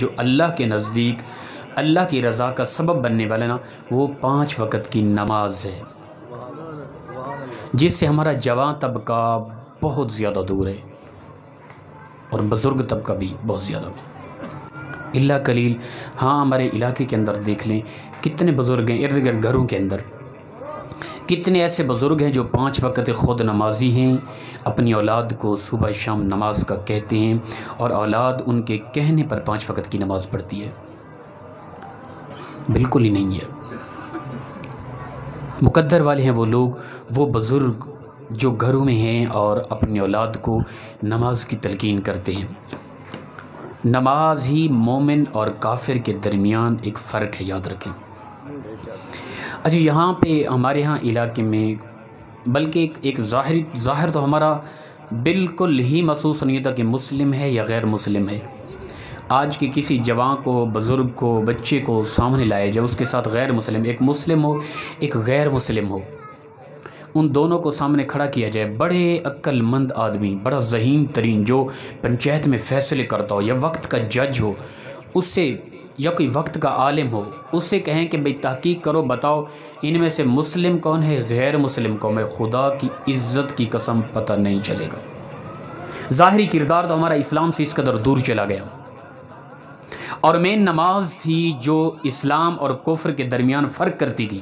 جو اللہ کے نزدیک، اللہ کی رضا کا سبب بننے والا نا، وہ پانچ وقت کی نماز ہے۔ جس سے ہمارا جوان طبقہ بہت زیادہ دور ہے۔ اور بزرگ طبقہ بھی بہت زیادہ۔ اللہ کلیل ہاں ہمارے علاقے کے اندر دیکھ لیں، کتنے بزرگ ہیں، ارد گرد گھروں کے اندر۔ کتنے ایسے بزرگ ہیں جو پانچ وقت خود نمازی ہیں، اپنی اولاد کو صبح شام نماز کا کہتے ہیں اور اولاد ان کے کہنے پر پانچ وقت کی نماز پڑھتی ہے۔ بالکل ہی نہیں ہے۔ مقدر والے ہیں وہ لوگ، وہ بزرگ جو گھروں میں ہیں اور اپنی اولاد کو نماز کی تلقین کرتے ہیں۔ نماز ہی مومن اور کافر کے درمیان ایک فرق ہے، یاد رکھیں۔ اچھا یہاں پہ ہمارے ہاں علاقے میں بلکہ ایک ایک ظاہر ظاہر تو ہمارا بالکل ہی محسوس نہیں ہوتا کہ مسلم ہے یا غیر مسلم ہے۔ آج کے کسی جوان کو، بزرگ کو، بچے کو سامنے لائے جائے، اس کے ساتھ غیر مسلم، ایک مسلم ہو، ایک غیر مسلم ہو۔ ان دونوں کو سامنے کھڑا کیا جائے۔ بڑے عقل مند آدمی، بڑا ذہین ترین جو پنچایت میں فیصلے کرتا ہو یا وقت کا جج ہو، اس سے یا کوئی وقت کا عالم ہو، اس سے کہیں کہ بھئی تحقیق کرو، بتاؤ ان میں سے مسلم کون ہے، غیر مسلم کون؟ ہے خدا کی عزت کی قسم پتہ نہیں چلے گا۔ ظاہری کردار تو ہمارا اسلام سے اس قدر دور چلا گیا۔ اور مین نماز تھی جو اسلام اور کفر کے درمیان فرق کرتی تھی۔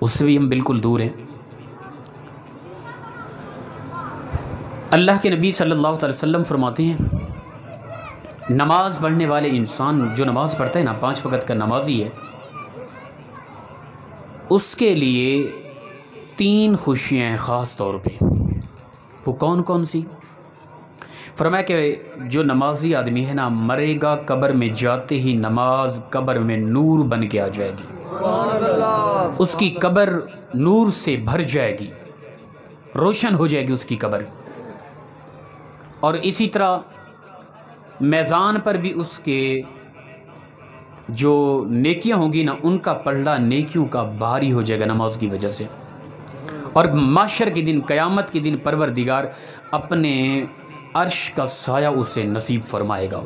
اس سے بھی ہم بالکل دور ہیں۔ اللہ کے نبی صلی اللہ علیہ وسلم فرماتے ہیں نماز پڑھنے والے انسان جو نماز پڑھتا ہے نا پانچ وقت کا نمازی ہے اس کے لیے تین خوشیاں ہیں خاص طور پہ۔ وہ کون کون سی؟ فرمایا کہ جو نمازی آدمی ہے نا مرے گا قبر میں جاتے ہی نماز قبر میں نور بن کے آ جائے گی۔ اس کی قبر نور سے بھر جائے گی روشن ہو جائے گی اس کی قبر۔ اور اسی طرح میزان پر بھی اس کے جو نیکیاں ہوں گی نا، ان کا پلڑا نیکیوں کا بھاری ہو جائے گا نماز کی وجہ سے۔ اور معاشر کے دن، قیامت کے دن پروردگار اپنے عرش کا سایہ اسے نصیب فرمائے گا۔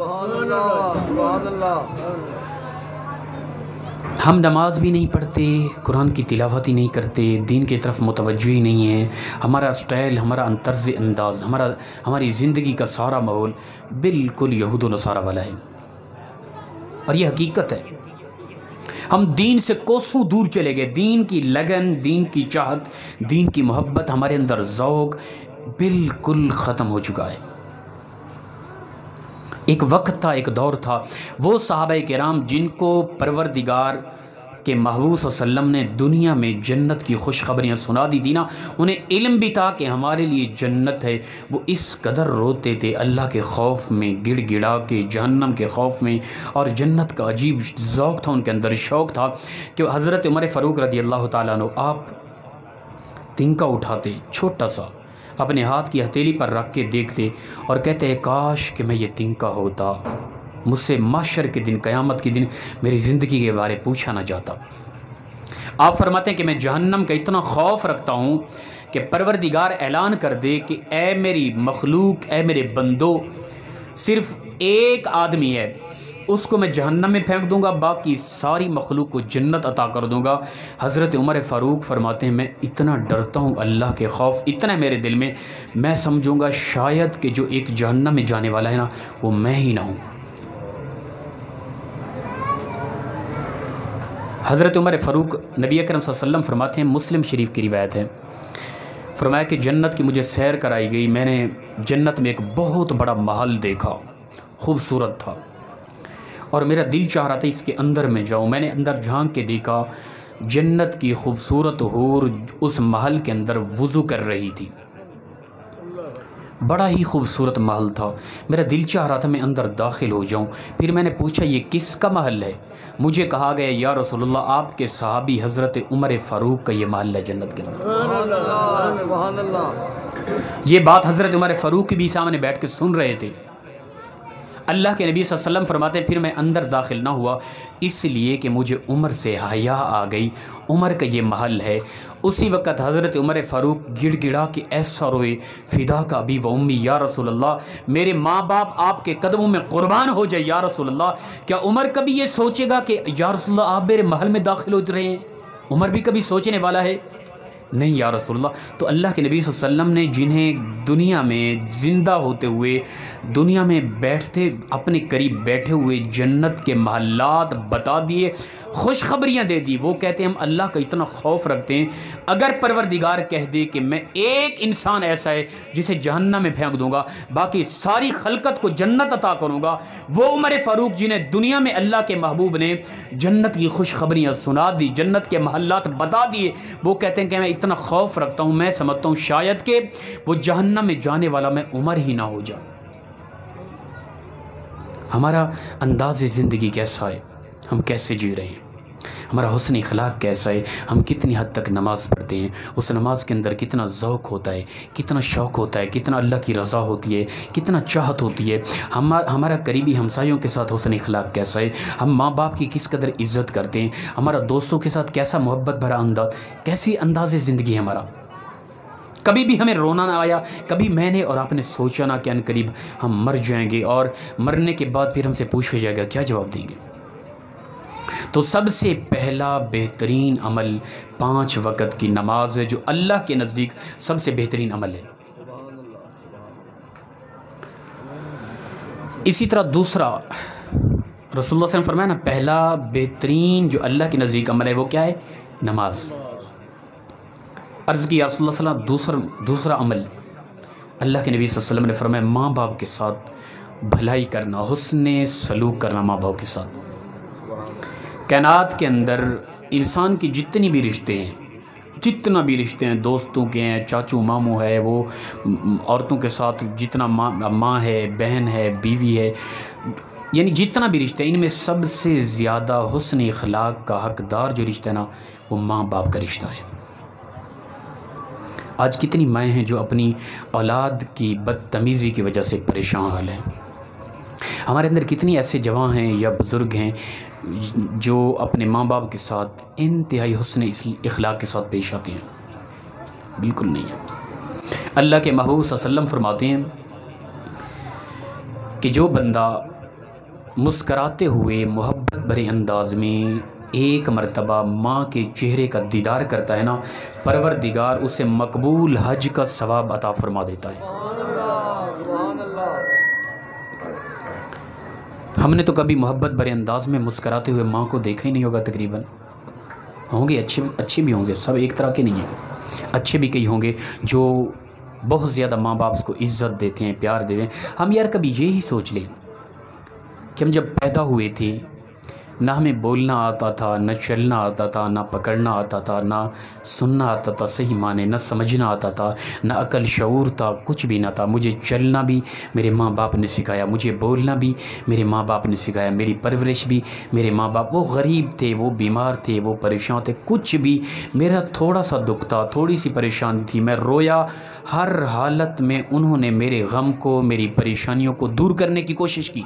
ہم نماز بھی نہیں پڑھتے، قرآن کی تلاوت ہی نہیں کرتے، دین کی طرف متوجہ ہی نہیں ہے ہمارا سٹائل، ہمارا انطرز انداز، ہمارا، ہماری زندگی کا سارا ماحول بالکل یہود و نصارہ والا ہے۔ اور یہ حقیقت ہے۔ ہم دین سے کوسوں دور چلے گئے۔ دین کی لگن، دین کی چاہت، دین کی محبت ہمارے اندر ذوق بالکل ختم ہو چکا ہے۔ ایک وقت تھا، ایک دور تھا۔ وہ صحابہ کرام جن کو پروردگار کے محبوس وسلم نے دنیا میں جنت کی خوشخبریاں سنا دی تھی نا، انہیں علم بھی تھا کہ ہمارے لیے جنت ہے۔ وہ اس قدر روتے تھے، اللہ کے خوف میں گڑ گڑا کے، جہنم کے خوف میں۔ اور جنت کا عجیب ذوق تھا، ان کے اندر شوق تھا کہ حضرت عمر فاروق رضی اللہ تعالیٰ عنہ آپ تنکا اٹھاتے، چھوٹا سا۔ اپنے ہاتھ کی ہتھیلی پر رکھ کے دیکھتے اور کہتے ہیں، کاش کہ میں یہ تنکا ہوتا۔ مجھ سے معاشر کے دن، قیامت کے دن میری زندگی کے بارے پوچھا نہ جاتا۔ آپ فرماتے ہیں کہ میں جہنم کا اتنا خوف رکھتا ہوں کہ پروردگار اعلان کر دے کہ اے میری مخلوق، اے میرے بندو، صرف ایک آدمی ہے، اس کو میں جہنم میں پھینک دوں گا، باقی ساری مخلوق کو جنت عطا کر دوں گا۔ حضرت عمر فاروق فرماتے ہیں، میں اتنا ڈرتا ہوں اللہ کے خوف، اتنا میرے دل میں۔ میں سمجھوں گا شاید کہ جو ایک جہنم میں جانے والا ہے نا، وہ میں ہی نہ ہوں۔ حضرت عمر فاروق نبی اکرم صلی اللہ علیہ وسلم فرماتے ہیں، مسلم شریف کی روایت ہے۔ فرمایا کہ جنت کی مجھے سیر کرائی گئی، میں نے جنت میں ایک بہت بڑا محل دیکھا۔ خوبصورت تھا۔ اور میرا دل چاہ رہا تھا اس کے اندر میں جاؤں۔ میں نے اندر جھانک کے دیکھا جنت کی خوبصورت حور اس محل کے اندر وضو کر رہی تھی۔ بڑا ہی خوبصورت محل تھا۔ میرا دل چاہ رہا تھا میں اندر داخل ہو جاؤں۔ پھر میں نے پوچھا یہ کس کا محل ہے؟ مجھے کہا گیا یا رسول اللہ آپ کے صحابی حضرت عمر فاروق کا یہ محل ہے جنت کے اندر۔ یہ بات حضرت عمر فاروق بھی سامنے بیٹھ کے سن رہے تھے۔ اللہ کے نبی صلی اللہ علیہ وسلم فرماتے ہیں، پھر میں اندر داخل نہ ہوا، اس لیے کہ مجھے عمر سے حیا آ گئی۔ عمر کا یہ محل ہے۔ اسی وقت حضرت عمر فاروق گڑ گڑا کہ ایسا روئے فدا کا ابھی و امی، یا رسول اللہ، میرے ماں باپ آپ کے قدموں میں قربان ہو جائے، یا رسول اللہ۔ کیا عمر کبھی یہ سوچے گا کہ یا رسول اللہ، آپ میرے محل میں داخل ہو رہے ہیں؟ عمر بھی کبھی سوچنے والا ہے۔ نہیں یا رسول اللہ۔ تو اللہ کے نبی صلی اللہ علیہ وسلم نے جنہیں دنیا میں زندہ ہوتے ہوئے، دنیا میں بیٹھتے، اپنے قریب بیٹھے ہوئے جنت کے محلات بتا دیے، خوشخبریاں دے دی۔ وہ کہتے ہیں، ہم اللہ کا اتنا خوف رکھتے ہیں۔ اگر پروردگار کہہ دے کہ میں ایک انسان ایسا ہے جسے جہنم میں پھینک دوں گا، باقی ساری خلقت کو جنت عطا کروں گا، وہ عمر فاروق جنہیں دنیا میں اللہ کے محبوب نے جنت کی خوشخبریاں سنا دی، جنت کے محلات بتا دیے، وہ کہتے ہیں کہ میں اتنا خوف رکھتا ہوں، میں سمجھتا ہوں شاید کہ وہ جہنم میں جانے والا میں عمر ہی نہ ہو جا ہمارا انداز زندگی کیسا ہے؟ ہم کیسے جی رہے ہیں؟ ہمارا حسن اخلاق کیسا ہے؟ ہم کتنی حد تک نماز پڑھتے ہیں؟ اس نماز کے اندر کتنا ذوق ہوتا ہے؟ کتنا شوق ہوتا ہے؟ کتنا اللہ کی رضا ہوتی ہے؟ کتنا چاہت ہوتی ہے؟ ہمارا قریبی ہمسایوں کے ساتھ حسن اخلاق کیسا ہے؟ ہم ماں باپ کی کس قدر عزت کرتے ہیں؟ ہمارا دوستوں کے ساتھ کیسا محبت بھرا انداز کیسی انداز زندگی ہے ہمارا؟ کبھی بھی ہمیں رونا نہ آیا، کبھی میں نے اور آپ نے سوچا نہ کہ ان قریب ہم مر جائیں گے اور مرنے کے بعد پھر ہم سے پوچھا جائے گا، کیا جواب دیں گے؟ تو سب سے پہلا بہترین عمل پانچ وقت کی نماز ہے جو اللہ کے نزدیک سب سے بہترین عمل ہے۔ اسی طرح دوسرا، رسول اللہ صلی اللہ علیہ وسلم فرمایا نا، پہلا بہترین جو اللہ کے نزدیک عمل ہے وہ کیا ہے؟ نماز۔ عرض کی رسول اللہ صلی اللہ علیہ وسلم دوسرا دوسرا عمل۔ اللہ کے نبی صلی اللہ علیہ وسلم نے فرمایا، ماں باپ کے ساتھ بھلائی کرنا، حسن سلوک کرنا ماں باپ کے ساتھ۔ کائنات کے اندر انسان کی جتنی بھی رشتے ہیں، جتنا بھی رشتے ہیں، دوستوں کے ہیں، چاچو ماموں ہے، وہ عورتوں کے ساتھ جتنا ماں ماں ہے، بہن ہے، بیوی ہے یعنی جتنا بھی رشتہ ہے ان میں سب سے زیادہ حسن اخلاق کا حقدار جو رشتہ ہے نا، وہ ماں باپ کا رشتہ ہے۔ آج کتنی مائیں ہیں جو اپنی اولاد کی بدتمیزی کی وجہ سے پریشان حال ہیں۔ ہمارے اندر کتنی ایسے جوان ہیں یا بزرگ ہیں جو اپنے ماں باپ کے ساتھ انتہائی حسن اخلاق کے ساتھ پیش آتے ہیں، بالکل نہیں ہے اللہ کے محبوب صلی اللہ علیہ وسلم فرماتے ہیں کہ جو بندہ مسکراتے ہوئے محبت بھرے انداز میں ایک مرتبہ ماں کے چہرے کا دیدار کرتا ہے نا، پروردگار اسے مقبول حج کا ثواب عطا فرما دیتا ہے۔ ہم نے تو کبھی محبت برے انداز میں مسکراتے ہوئے ماں کو دیکھا ہی نہیں ہوگا تقریباً۔ ہوں گے اچھے اچھے بھی ہوں گے، سب ایک طرح کے نہیں ہیں۔ اچھے بھی کئی ہوں گے جو بہت زیادہ ماں باپ کو عزت دیتے ہیں، پیار دیتے ہیں۔ ہم یار کبھی یہی سوچ لیں کہ ہم جب پیدا ہوئے تھے نہ ہمیں بولنا آتا تھا، نہ چلنا آتا تھا، نہ پکڑنا آتا تھا، نہ سننا آتا تھا، صحیح معنی، نہ سمجھنا آتا تھا، نہ عقل شعور تھا، کچھ بھی نہ تھا۔ مجھے چلنا بھی، میرے ماں باپ نے سکھایا۔ مجھے بولنا بھی، میرے ماں باپ نے سکھایا۔ میری پرورش بھی، میرے ماں باپ، وہ غریب تھے، وہ بیمار تھے، وہ پریشان تھے۔ کچھ بھی، میرا تھوڑا سا دکھ تھا، تھوڑی سی پریشانی تھی۔ میں رویا۔ ہر حالت میں انہوں نے میرے غم کو، میری پریشانیوں کو دور کرنے کی کوشش کی۔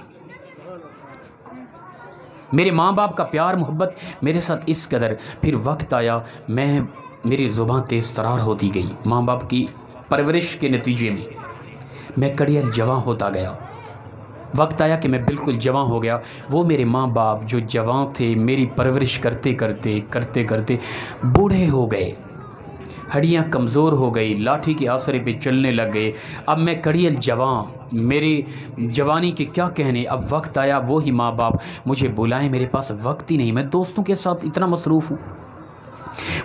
میرے ماں باپ کا پیار محبت میرے ساتھ اس قدر۔ پھر وقت آیا، میں، میری زبان تیز ترار ہوتی گئی ماں باپ کی پرورش کے نتیجے میں۔ میں کڑیل جوان ہوتا گیا۔ وقت آیا کہ میں بالکل جوان ہو گیا۔ وہ میرے ماں باپ جو جوان تھے، میری پرورش کرتے کرتے کرتے کرتے بوڑھے ہو گئے۔ ہڈیاں کمزور ہو گئی، لاٹھی کے آسرے پہ چلنے لگ گئے۔ اب میں کڑیل جوان میری جوانی کے کیا کہنے؟ اب وقت آیا، وہی ماں باپ۔ مجھے بلائیں، میرے پاس وقت ہی نہیں، میں دوستوں کے ساتھ اتنا مصروف ہوں۔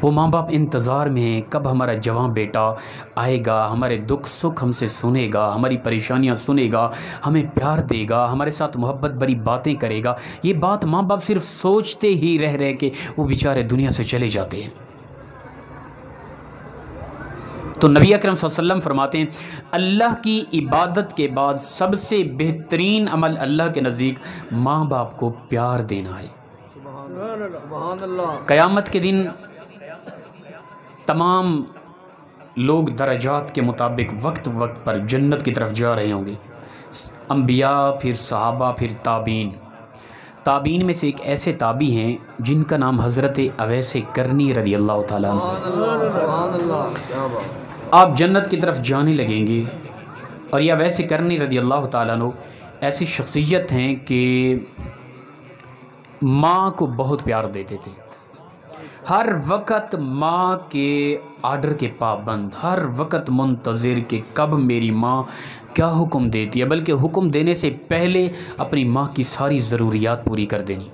وہ ماں باپ انتظار میں ہیں، کب ہمارا جوان بیٹا آئے گا، ہمارے دکھ سکھ ہم سے سنے گا، ہماری پریشانیاں سنے گا، ہمیں پیار دے گا، ہمارے ساتھ محبت بری باتیں کرے گا۔ یہ بات ماں باپ صرف سوچتے ہی رہ رہے کہ وہ بیچارے دنیا سے چلے جاتے ہیں۔ تو نبی اکرم صلی اللہ علیہ وسلم فرماتے ہیں، اللہ کی عبادت کے بعد سب سے بہترین عمل اللہ کے نزدیک ماں باپ کو پیار دینا ہے۔ قیامت کے دن تمام لوگ درجات کے مطابق وقت وقت پر جنت کی طرف جا رہے ہوں گے۔ انبیاء، پھر صحابہ، پھر تابین تابین میں سے ایک ایسے تابی ہیں جن کا نام حضرت اویس کرنی رضی اللہ تعالیٰ آپ جنت کی طرف جانے لگیں گے۔ اور یہ اویس کرنی رضی اللہ تعالیٰ عنہ ایسی شخصیت ہیں کہ ماں کو بہت پیار دیتے تھے۔ ہر وقت ماں کے آرڈر کے پابند، ہر وقت منتظر کہ کب میری ماں کیا حکم دیتی ہے، بلکہ حکم دینے سے پہلے اپنی ماں کی ساری ضروریات پوری کر دینی۔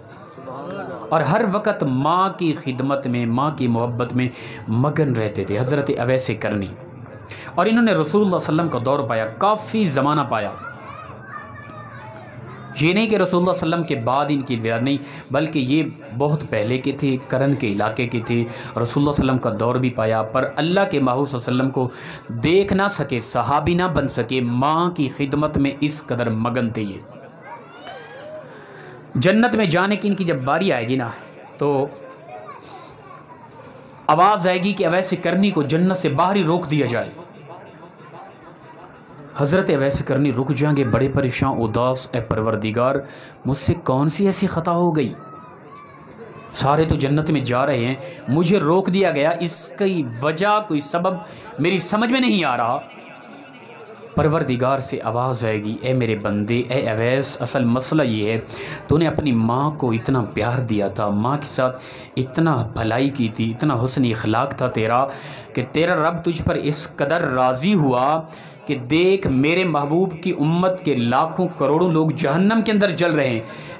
اور ہر وقت ماں کی خدمت میں، ماں کی محبت میں مگن رہتے تھے۔ حضرت اویس کرنی۔ اور انہوں نے رسول اللہ علیہ وسلم کا دور پایا، کافی زمانہ پایا۔ یہ نہیں کہ رسول اللہ علیہ وسلم کے بعد ان کی ولادت نہیں، بلکہ یہ بہت پہلے کے تھے کرن کے علاقے کے تھے رسول اللہ علیہ وسلم کا دور بھی پایا، پر اللہ کے محبوب صلی اللہ علیہ وسلم کو دیکھ نہ سکے، صحابی نہ بن سکے، ماں کی خدمت میں اس قدر مگن تھے یہ۔ جنت میں جانے کی ان کی جب باری آئے گی نا، تو آواز آئے گی کہ اویس کرنی کو جنت سے باہر ہی روک دیا جائے۔ حضرت ویسے کرنی رک جائیں گے، بڑے پریشان، اداس، اے پروردگار، مجھ سے کون سی ایسی خطا ہو گئی؟ سارے تو جنت میں جا رہے ہیں، مجھے روک دیا گیا، اس کی وجہ، کوئی سبب میری سمجھ میں نہیں آ رہا۔ پروردگار سے آواز آئے گی، اے میرے بندے، اے اویس، اصل مسئلہ یہ ہے تو نے اپنی ماں کو اتنا پیار دیا تھا، ماں کے ساتھ اتنا بھلائی کی تھی، اتنا حسن اخلاق تھا تیرا کہ تیرا رب تجھ پر اس قدر راضی ہوا کہ دیکھ میرے محبوب کی امت کے لاکھوں کروڑوں لوگ جہنم کے اندر جل رہے ہیں۔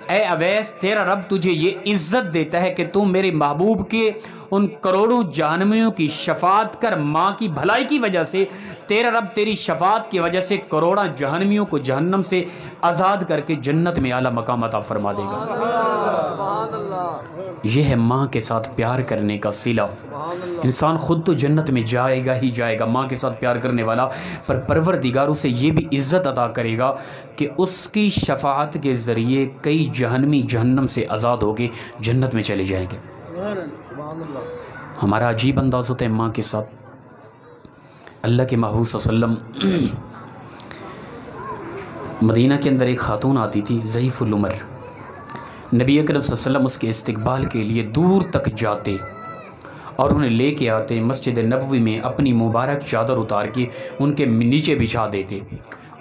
اے اویس، تیرا رب تجھے یہ عزت دیتا ہے کہ تو میرے محبوب کے ان کروڑوں جہنمیوں کی شفاعت کر ماں کی بھلائی کی وجہ سے، تیرا رب تیری شفاعت کی وجہ سے کروڑا جہنمیوں کو جہنم سے آزاد کر کے جنت میں اعلیٰ مقام عطا فرما دے گا۔ یہ ہے ماں کے ساتھ پیار کرنے کا سلہ انسان خود تو جنت میں جائے گا ہی جائے گا۔ ماں کے ساتھ پیار کرنے والا، پر پروردگار اسے یہ بھی عزت عطا کرے گا کہ اس کی شفاعت کے ذریعے کئی جہنمی جہنم سے آزاد ہو کے جنت میں چلے جائیں گے۔ ہمارا عجیب انداز ہوتا ہے ماں کے ساتھ۔ اللہ کے محبوب صلی اللہ علیہ وسلم مدینہ کے اندر ایک خاتون آتی تھی، ضعیف العمر۔ نبی اکرم صلی اللہ علیہ وسلم اس کے استقبال کے لیے دور تک جاتے اور انہیں لے کے آتے، مسجد نبوی میں اپنی مبارک چادر اتار کے ان کے نیچے بچھا دیتے،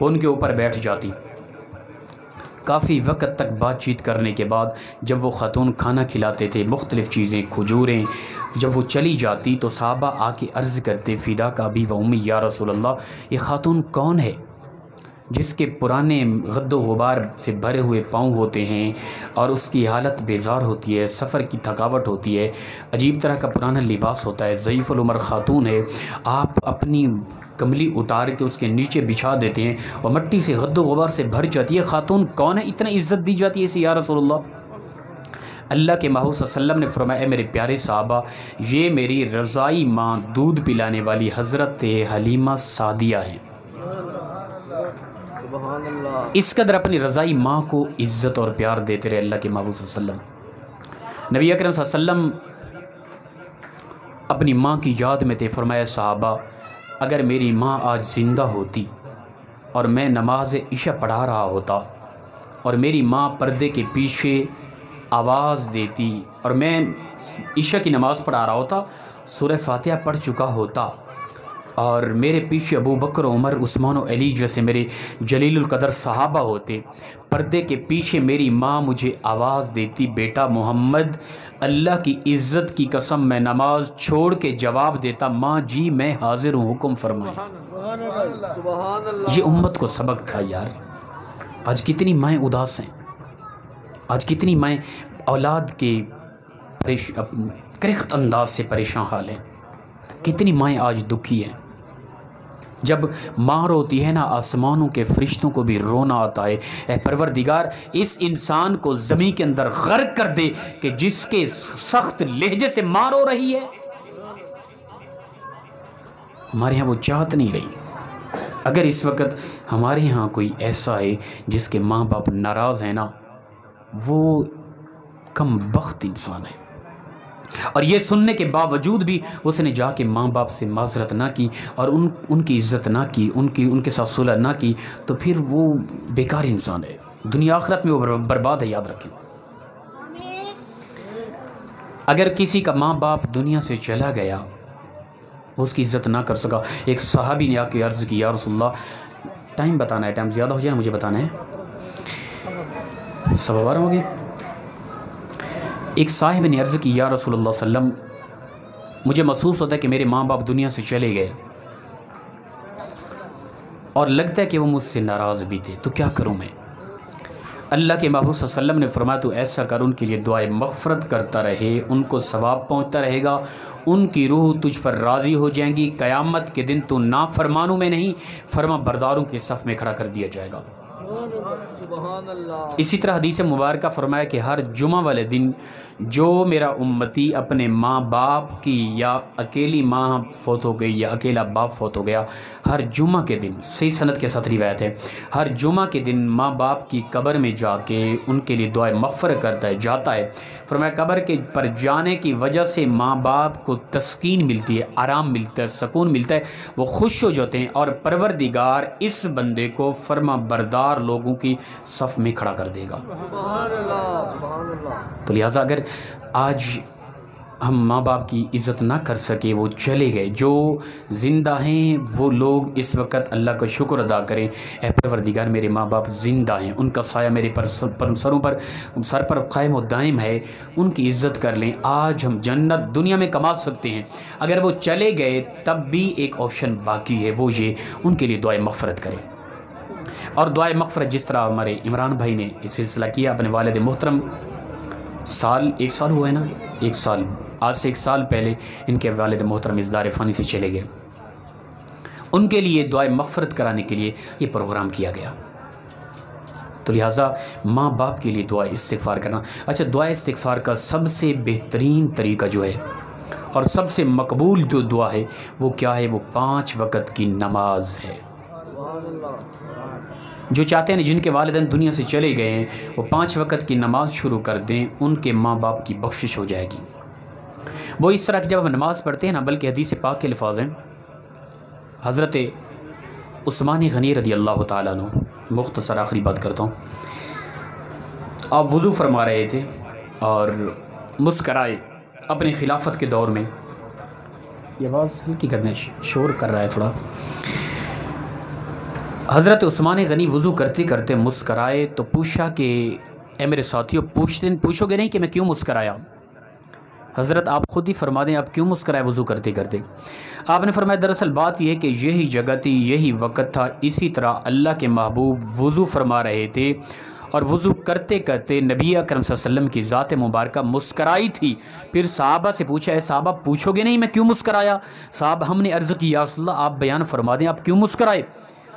ان کے اوپر بیٹھ جاتی۔ کافی وقت تک بات چیت کرنے کے بعد جب وہ خاتون کھانا کھلاتے تھے، مختلف چیزیں، کھجوریں، جب وہ چلی جاتی تو صحابہ آ کے عرض کرتے، فدا کا بھی و امی، یا رسول اللہ، یہ خاتون کون ہے؟ جس کے پرانے غد و غبار سے بھرے ہوئے پاؤں ہوتے ہیں اور اس کی حالت بیزار ہوتی ہے، سفر کی تھکاوٹ ہوتی ہے۔ عجیب طرح کا پرانا لباس ہوتا ہے۔ ضعیف العمر خاتون ہے۔ آپ اپنی کملی اتار کے اس کے نیچے بچھا دیتے ہیں اور مٹی سے غد و غبار سے بھر جاتی ہے۔ خاتون کون ہے؟ اتنا عزت دی جاتی ہے اسی یا رسول اللہ۔ اللہ کے محبوب صلی اللہ علیہ وسلم نے فرمایا، اے میرے پیارے صحابہ، یہ میری رضائی ماں دودھ پلانے والی حضرت حلیمہ سعدیہ ہیں۔ اس قدر اپنی رضائی ماں کو عزت اور پیار دیتے رہے اللہ کے محبوب صلی اللہ علیہ وسلم۔ نبی اکرم صلی اللہ علیہ وسلم اپنی ماں کی یاد میں تھے، فرمایا، صحابہ، اگر میری ماں آج زندہ ہوتی اور میں نماز عشاء پڑھا رہا ہوتا اور میری ماں پردے کے پیچھے آواز دیتی اور میں عشاء کی نماز پڑھا رہا ہوتا، سورہ فاتحہ پڑھ چکا ہوتا اور میرے پیچھے ابو بکر، عمر، عثمان و علی جیسے میرے جلیل القدر صحابہ ہوتے، پردے کے پیچھے میری ماں مجھے آواز دیتی، بیٹا محمد، اللہ کی عزت کی قسم میں نماز چھوڑ کے جواب دیتا، ماں جی میں حاضر ہوں، حکم فرمائے یہ امت کو سبق تھا یار۔ آج کتنی مائیں اداس ہیں۔ آج کتنی مائیں اولاد کے کرخت انداز سے پریشان حال ہیں۔ کتنی مائیں آج دکھی ہیں۔ جب ماں روتی ہے نا، آسمانوں کے فرشتوں کو بھی رونا آتا ہے۔ اے پروردگار، اس انسان کو زمین کے اندر غرق کر دے کہ جس کے سخت لہجے سے ماں رو رہی ہے۔ ہمارے ہاں وہ چاہت نہیں رہی۔ اگر اس وقت ہمارے ہاں کوئی ایسا ہے جس کے ماں باپ ناراض ہیں نا، وہ کم بخت انسان ہے۔ اور یہ سننے کے باوجود بھی اس نے جا کے ماں باپ سے معذرت نہ کی اور ان ان کی عزت نہ کی، ان کی، ان کے ساتھ صلح نہ کی، تو پھر وہ بیکار انسان ہے۔ دنیا آخرت میں وہ برباد ہے، یاد رکھیں۔ اگر کسی کا ماں باپ دنیا سے چلا گیا وہ اس کی عزت نہ کر سکا۔ ایک صحابی نے آ کے عرض کی، یا رسول اللہ، ٹائم بتانا ہے، ٹائم زیادہ ہو جائے نا، مجھے بتانا ہے۔ سب بار ہو گئے۔ ایک صاحب نے عرض کی، یا رسول اللہ علیہ وسلم، مجھے محسوس ہوتا ہے کہ میرے ماں باپ دنیا سے چلے گئے اور لگتا ہے کہ وہ مجھ سے ناراض بھی تھے۔ تو کیا کروں میں؟ اللہ کے محبوب صلی اللہ علیہ وسلم نے فرمایا، تو ایسا کر، ان کے لیے دعائیں مغفرت کرتا رہے، ان کو ثواب پہنچتا رہے گا، ان کی روح تجھ پر راضی ہو جائیں گی، قیامت کے دن تو نافرمانوں میں نہیں، فرما برداروں کے صف میں کھڑا کر دیا جائے گا۔ اسی طرح حدیث مبارکہ فرمایا کہ ہر جمعہ والے دن جو میرا امتی اپنے ماں باپ کی یا اکیلی ماں فوت ہو گئی یا اکیلا باپ فوت ہو گیا ہر جمعہ کے دن صحیح صنعت کے ساتھ روایت ہے ہر جمعہ کے دن ماں باپ کی قبر میں جا کے ان کے لیے دعائیں مغفر کرتا ہے جاتا ہے۔ فرمایا قبر کے پر جانے کی وجہ سے ماں باپ کو تسکین ملتی ہے آرام ملتا ہے سکون ملتا ہے وہ خوش ہو جاتے ہیں اور پروردگار اس بندے کو فرما بردار لوگوں کی صف میں کھڑا کر دے گا۔ تو لہٰذا اگر آج ہم ماں باپ کی عزت نہ کر سکے، وہ چلے گئے۔ جو زندہ ہیں، وہ لوگ اس وقت اللہ کا شکر ادا کریں۔ اے پروردگار، میرے ماں باپ زندہ ہیں۔ ان کا سایہ میرے پر سروں پر، سر پر قائم و دائم ہے۔ ان کی عزت کر لیں۔ آج ہم جنت دنیا میں کما سکتے ہیں۔ اگر وہ چلے گئے، تب بھی ایک آپشن باقی ہے۔ وہ یہ، ان کے لیے دعائیں مغفرت کریں۔ اور دعائیں مغفرت، جس طرح ہمارے عمران بھائی نے یہ سلسلہ کیا، اپنے والد محترم سال، ایک سال ہوا ہے نا؟ ایک سال۔ آج سے ایک سال پہلے ان کے والد محترم اسدار فانی سے چلے گئے۔ ان کے لیے دعائیں مغفرت کرانے کے لیے یہ پروگرام کیا گیا۔ تو لہٰذا ماں باپ کے لیے دعا استغفار کرنا۔ اچھا دعا استغفار کا سب سے بہترین طریقہ جو ہے اور سب سے مقبول جو دعا ہے وہ کیا ہے؟ وہ پانچ وقت کی نماز ہے۔ جو چاہتے ہیں جن کے والدین دنیا سے چلے گئے ہیں، وہ پانچ وقت کی نماز شروع کر دیں، ان کے ماں باپ کی بخشش ہو جائے گی۔ وہ اس طرح کی جب ہم نماز پڑھتے ہیں نا، بلکہ حدیث پاک کے الفاظ ہیں۔ حضرت عثمان غنی رضی اللہ تعالیٰ عنہ، مختصر آخری بات کرتا ہوں۔ آپ وضو فرما رہے تھے اور مسکرائے اپنے خلافت کے دور میں۔ یہ آواز ہلکی کرنے، شور کر رہا ہے تھوڑا۔ حضرت عثمان غنی وضو کرتے کرتے مسکرائے تو پوچھا کہ، اے میرے ساتھیوں پوچھتے پوچھو گے نہیں کہ میں کیوں مسکرایا؟ حضرت، آپ خود ہی فرما دیں، آپ کیوں مسکرائے وضو کرتے کرتے؟ آپ نے فرمایا، دراصل بات یہ کہ یہی جگہ تھی، یہی وقت تھا، اسی طرح اللہ کے محبوب وضو فرما رہے تھے اور وضو کرتے کرتے نبی اکرم صلی اللہ علیہ وسلم کی ذات مبارکہ مسکرائی تھی۔ پھر صحابہ سے پوچھا ہے صحابہ، پوچھو گے نہیں میں کیوں مسکرایا؟ صاحب ہم نے عرض کی، یا رسول اللہ، آپ بیان فرما دیں، آپ کیوں مسکرائے؟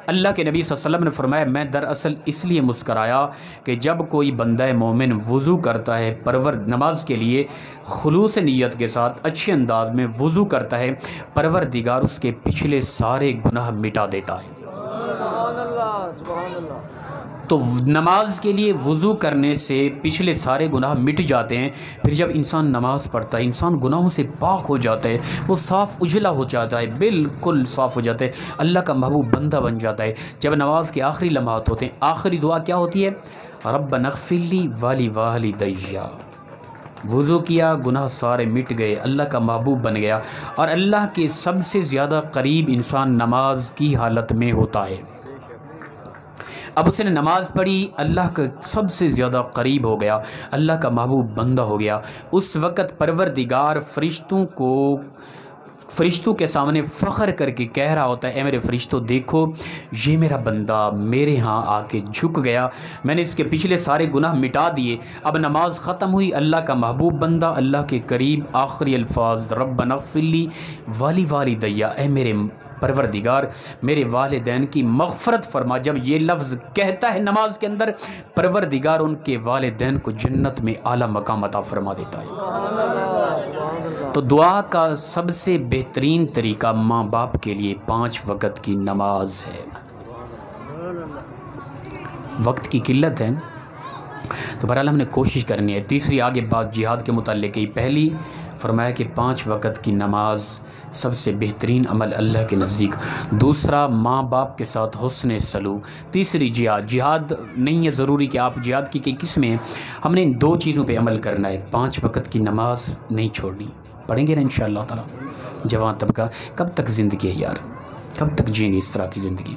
اللہ کے نبی صلی اللہ علیہ وسلم نے فرمایا، میں دراصل اس لیے مسکرایا کہ جب کوئی بندہ مومن وضو کرتا ہے پرور نماز کے لیے، خلوص نیت کے ساتھ اچھے انداز میں وضو کرتا ہے، پروردگار اس کے پچھلے سارے گناہ مٹا دیتا ہے۔ تو نماز کے لیے وضو کرنے سے پچھلے سارے گناہ مٹ جاتے ہیں۔ پھر جب انسان نماز پڑھتا ہے، انسان گناہوں سے پاک ہو جاتا ہے، وہ صاف اجلا ہو جاتا ہے، بالکل صاف ہو جاتا ہے۔ اللہ کا محبوب بندہ بن جاتا ہے۔ جب نماز کے آخری لمحات ہوتے ہیں، آخری دعا کیا ہوتی ہے؟ رب نغفلی والی والی دیا وضو کیا، گناہ سارے مٹ گئے، اللہ کا محبوب بن گیا۔ اور اللہ کے سب سے زیادہ قریب انسان نماز کی حالت میں ہوتا ہے۔ اب اس نے نماز پڑھی، اللہ کا سب سے زیادہ قریب ہو گیا، اللہ کا محبوب بندہ ہو گیا۔ اس وقت پروردگار فرشتوں کو، فرشتوں کے سامنے فخر کر کے کہہ رہا ہوتا ہے، اے میرے فرشتوں دیکھو، یہ میرا بندہ میرے ہاں آ کے جھک گیا۔ میں نے اس کے پچھلے سارے گناہ مٹا دیے۔ اب نماز ختم ہوئی، اللہ کا محبوب بندہ، اللہ کے قریب آخری الفاظ رب نغفلی والی والی دیا اے میرے پروردگار، میرے والدین کی مغفرت فرما۔ جب یہ لفظ کہتا ہے نماز کے اندر، پروردگار ان کے والدین کو جنت میں اعلیٰ مقام عطا فرما دیتا ہے۔ تو دعا کا سب سے بہترین طریقہ ماں باپ کے لیے پانچ وقت کی نماز ہے۔ وقت کی قلت ہے۔ تو بہرحال ہم نے کوشش کرنی ہے۔ تیسری آگے بات جہاد کے متعلق ہی پہلی فرمایا کہ پانچ وقت کی نماز سب سے بہترین عمل اللہ کے نزدیک۔ دوسرا، ماں باپ کے ساتھ حسن سلوک تیسری، جہاد۔ جہاد نہیں ہے ضروری کہ آپ جہاد کی کئی قسمیں ہیں۔ ہم نے ان دو چیزوں پہ عمل کرنا ہے۔ پانچ وقت کی نماز نہیں چھوڑنی۔ پڑھیں گے نا انشاءاللہ تعالی۔ جوان طبقہ، کب تک زندگی ہے یار؟ کب تک جئیں گے اس طرح کی زندگی؟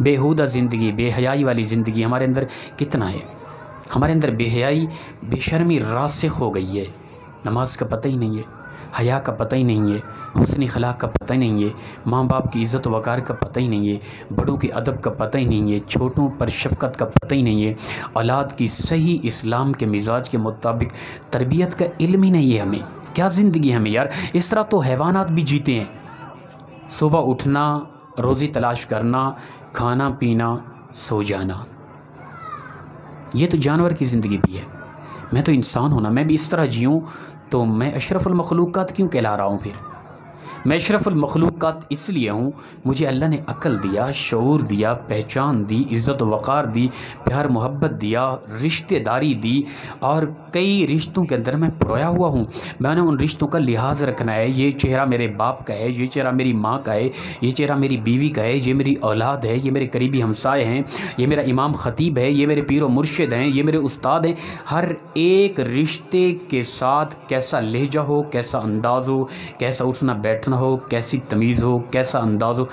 بےحودہ زندگی، بے حیائی والی زندگی ہمارے اندر کتنا ہے؟ ہمارے اندر بے حیائی، بے شرمی راسخ ہو گئی ہے۔ نماز کا پتہ ہی نہیں ہے، حیا کا پتہ ہی نہیں ہے، حسن اخلاق کا پتہ ہی نہیں ہے، ماں باپ کی عزت و وقار کا پتہ ہی نہیں ہے، بڑوں کے ادب کا پتہ ہی نہیں ہے، چھوٹوں پر شفقت کا پتہ ہی نہیں ہے۔ اولاد کی صحیح اسلام کے مزاج کے مطابق تربیت کا علم ہی نہیں ہے ہمیں۔ کیا زندگی ہمیں یار؟ اس طرح تو حیوانات بھی جیتے ہیں۔ صبح اٹھنا، روزی تلاش کرنا، کھانا پینا، سو جانا۔ یہ تو جانور کی زندگی بھی ہے۔ میں تو انسان ہونا میں بھی اس طرح جیوں تو میں اشرف المخلوقات کیوں کہلا رہا ہوں پھر؟ میں اشرف المخلوقات اس لیے ہوں، مجھے اللہ نے عقل دیا، شعور دیا، پہچان دی، عزت و وقار دی، پیار، محبت دیا، رشتہ داری دی، اور کئی رشتوں کے اندر میں پرویا ہوا ہوں۔ میں نے ان رشتوں کا لحاظ رکھنا ہے۔ یہ چہرہ میرے باپ کا ہے، یہ چہرہ میری ماں کا ہے، یہ چہرہ میری بیوی کا ہے، یہ میری اولاد ہے، یہ میرے قریبی ہمسائے ہیں، یہ میرا امام خطیب ہے، یہ میرے پیر و مرشد ہیں، یہ میرے استاد ہیں۔ ہر ایک رشتے کے ساتھ کیسا لہجہ ہو، کیسا انداز ہو، کیسا اٹھنا بیٹھنا ہو، کیسی تمیز ہو، کیسا انداز ہو،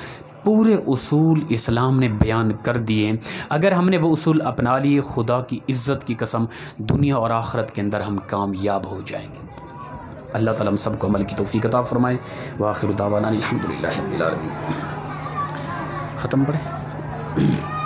پورے اصول اسلام نے بیان کر دیے۔ اگر ہم نے وہ اصول اپنا لیے، خدا کی عزت کی قسم دنیا اور آخرت کے اندر ہم کامیاب ہو جائیں گے۔ اللہ تعالیٰ ہم سب کو عمل کی توفیق عطا فرمائے۔ واخر دعوانا الحمدللہ رب العالمین۔ ختم پڑھیں۔